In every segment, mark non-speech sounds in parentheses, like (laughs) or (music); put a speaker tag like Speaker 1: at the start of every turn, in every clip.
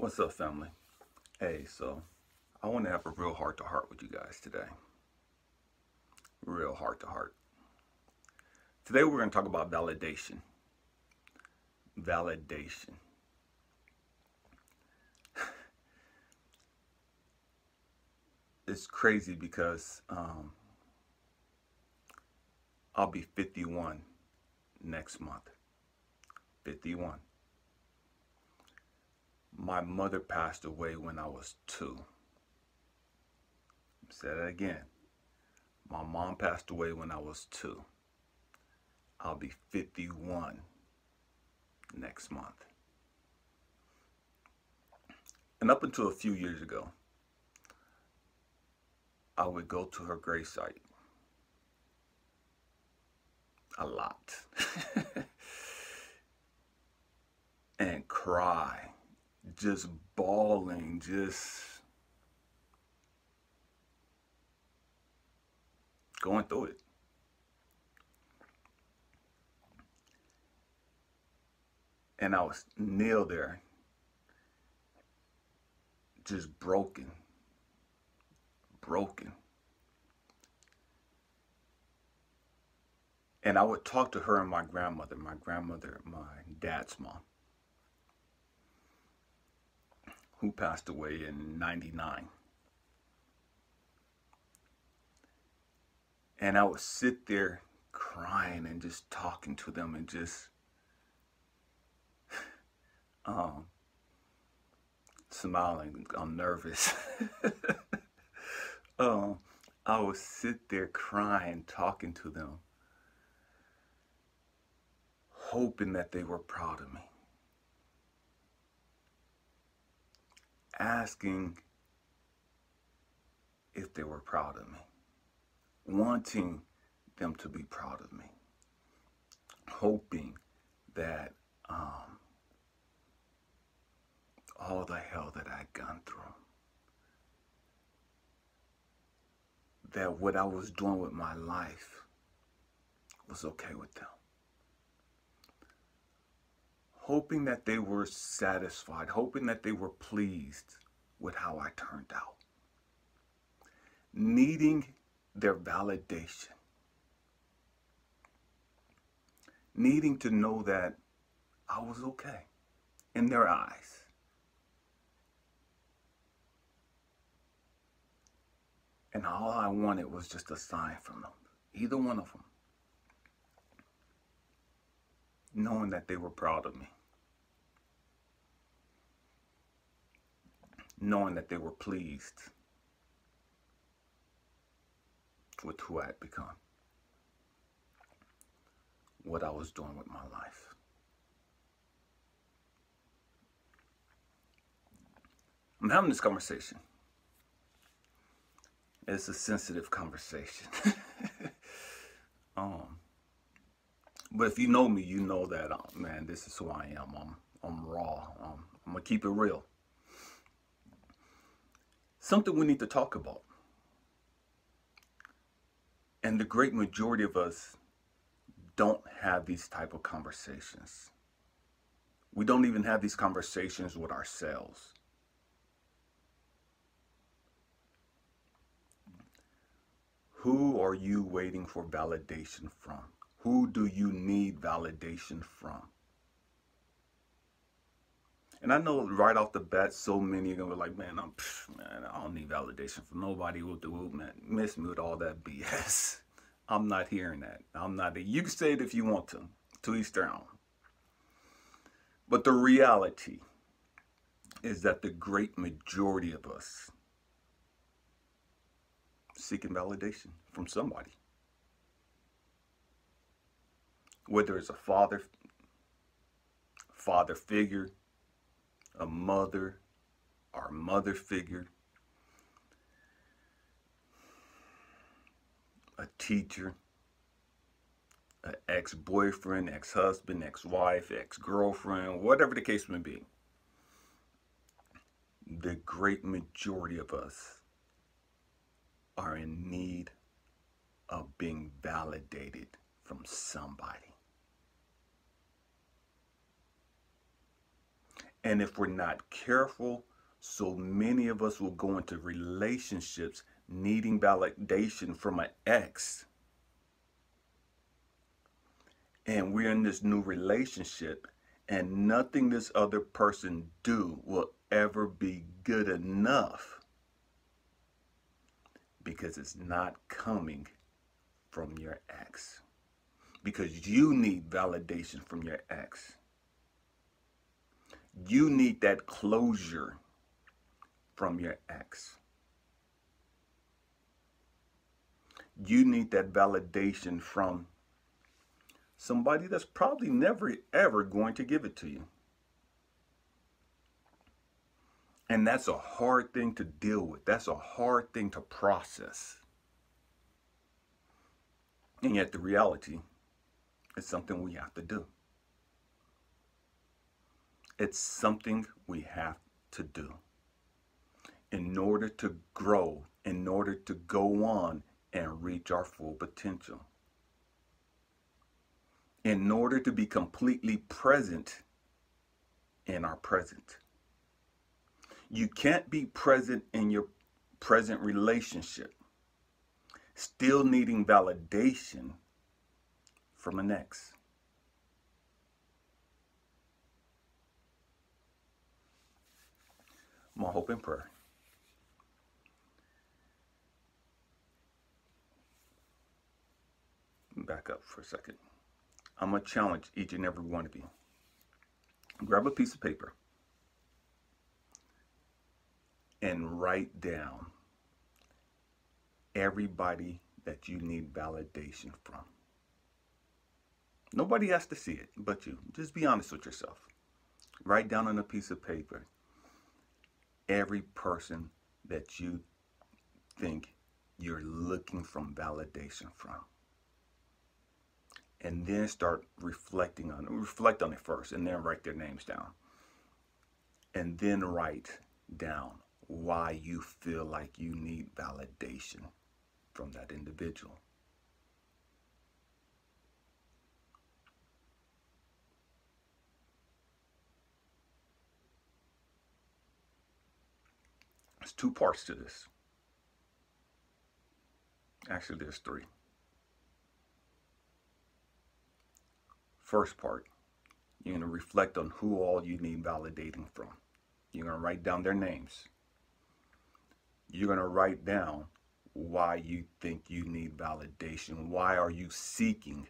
Speaker 1: What's up, family? Hey, so I want to have a real heart to heart with you guys today. Real heart to heart. Today, we're going to talk about validation. Validation. (laughs) it's crazy because um, I'll be 51 next month. 51 my mother passed away when I was two. Say that again. My mom passed away when I was two. I'll be 51 next month. And up until a few years ago, I would go to her gravesite a lot (laughs) and cry just bawling, just going through it. And I was kneel there, just broken, broken. And I would talk to her and my grandmother, my grandmother, my dad's mom. Who passed away in 99. And I would sit there crying and just talking to them and just (sighs) um, smiling. I'm nervous. (laughs) um, I would sit there crying, talking to them, hoping that they were proud of me. Asking if they were proud of me, wanting them to be proud of me, hoping that um, all the hell that I'd gone through, that what I was doing with my life was okay with them hoping that they were satisfied, hoping that they were pleased with how I turned out, needing their validation, needing to know that I was okay in their eyes. And all I wanted was just a sign from them, either one of them, knowing that they were proud of me. knowing that they were pleased with who I had become, what I was doing with my life. I'm having this conversation. It's a sensitive conversation. (laughs) um, but if you know me, you know that, uh, man, this is who I am. I'm, I'm raw. Um, I'm going to keep it real something we need to talk about. And the great majority of us don't have these type of conversations. We don't even have these conversations with ourselves. Who are you waiting for validation from? Who do you need validation from? And I know right off the bat, so many are gonna be like, man, I'm, man, I don't need validation from nobody. Will do, man. Miss me with all that BS. (laughs) I'm not hearing that. I'm not. You can say it if you want to. To each their own. But the reality is that the great majority of us seeking validation from somebody. Whether it's a father, father figure, a mother or mother figure, a teacher, an ex-boyfriend, ex-husband, ex-wife, ex-girlfriend, whatever the case may be. The great majority of us are in need of being validated from somebody. And if we're not careful, so many of us will go into relationships needing validation from an ex. And we're in this new relationship and nothing this other person do will ever be good enough because it's not coming from your ex. Because you need validation from your ex. You need that closure from your ex. You need that validation from somebody that's probably never ever going to give it to you. And that's a hard thing to deal with. That's a hard thing to process. And yet the reality is something we have to do. It's something we have to do in order to grow, in order to go on and reach our full potential. In order to be completely present in our present. You can't be present in your present relationship, still needing validation from an ex. My hope and prayer. Back up for a second. I'm going to challenge each and every one of you. Grab a piece of paper and write down everybody that you need validation from. Nobody has to see it but you. Just be honest with yourself. Write down on a piece of paper every person that you think you're looking from validation from. And then start reflecting on it. Reflect on it first and then write their names down. And then write down why you feel like you need validation from that individual. There's two parts to this. Actually, there's three. First part, you're going to reflect on who all you need validating from. You're going to write down their names. You're going to write down why you think you need validation. Why are you seeking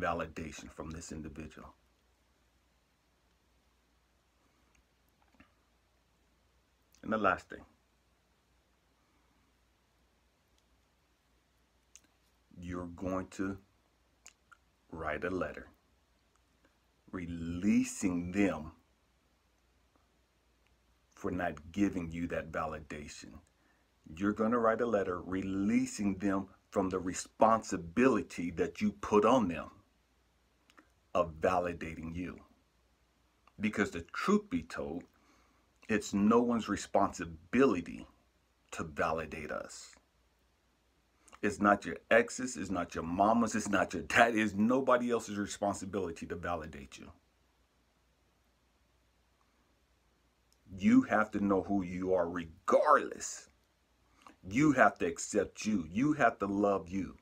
Speaker 1: validation from this individual? And the last thing, you're going to write a letter releasing them for not giving you that validation. You're going to write a letter releasing them from the responsibility that you put on them of validating you. Because the truth be told, it's no one's responsibility to validate us. It's not your ex's, it's not your mama's, it's not your dad, it's nobody else's responsibility to validate you. You have to know who you are regardless. You have to accept you. You have to love you.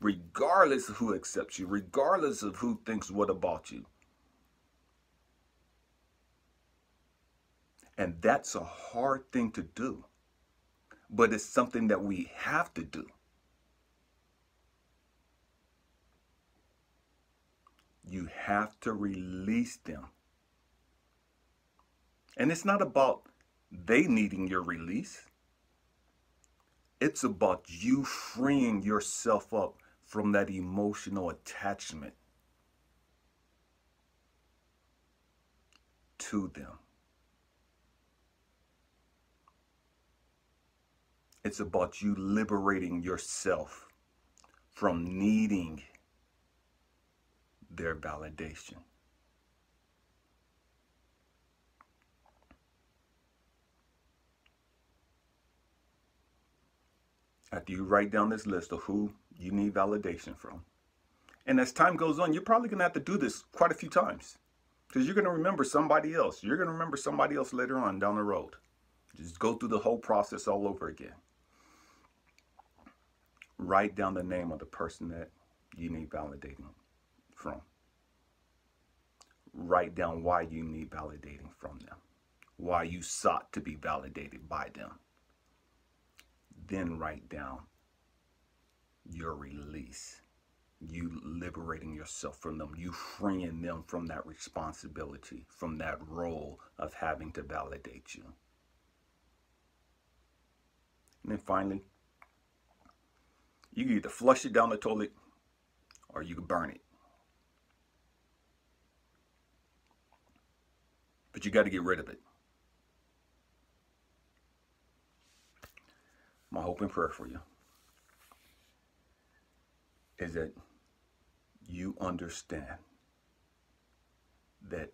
Speaker 1: Regardless of who accepts you, regardless of who thinks what about you. And that's a hard thing to do. But it's something that we have to do. You have to release them. And it's not about they needing your release. It's about you freeing yourself up from that emotional attachment to them. It's about you liberating yourself from needing their validation. After you write down this list of who you need validation from, and as time goes on, you're probably going to have to do this quite a few times. Because you're going to remember somebody else. You're going to remember somebody else later on down the road. Just go through the whole process all over again. Write down the name of the person that you need validating from. Write down why you need validating from them, why you sought to be validated by them. Then write down your release, you liberating yourself from them, you freeing them from that responsibility, from that role of having to validate you. And then finally, you can either flush it down the toilet or you can burn it. But you got to get rid of it. My hope and prayer for you is that you understand that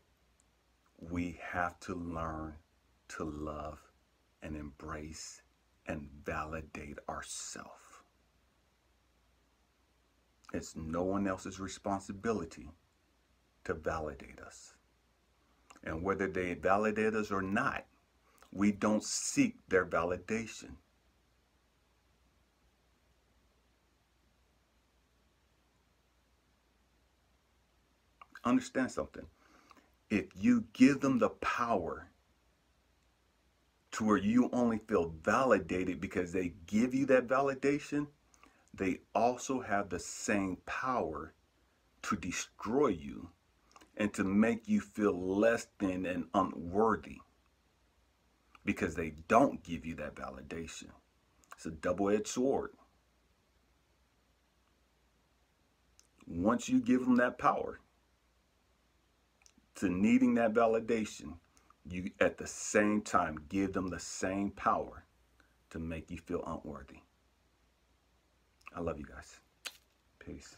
Speaker 1: we have to learn to love and embrace and validate ourselves. It's no one else's responsibility to validate us. And whether they validate us or not, we don't seek their validation. Understand something. If you give them the power to where you only feel validated because they give you that validation, they also have the same power to destroy you and to make you feel less than and unworthy because they don't give you that validation. It's a double edged sword. Once you give them that power to needing that validation, you at the same time give them the same power to make you feel unworthy. I love you guys. Peace.